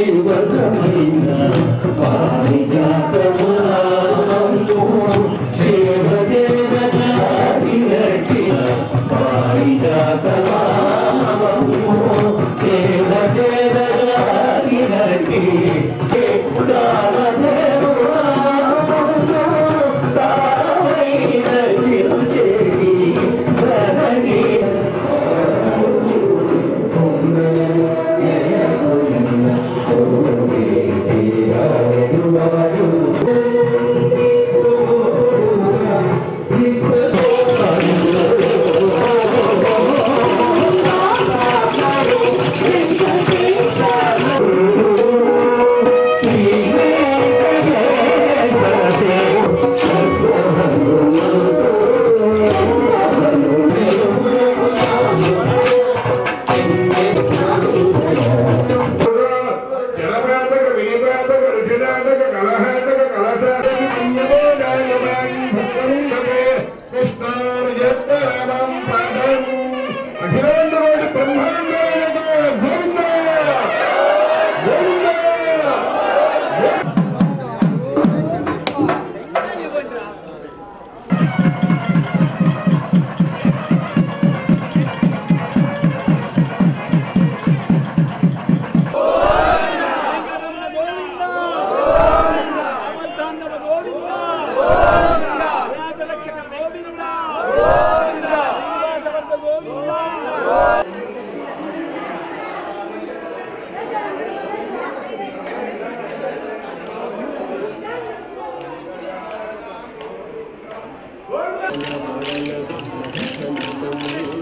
పారిజాతమైన పారిజాతమా Thank you.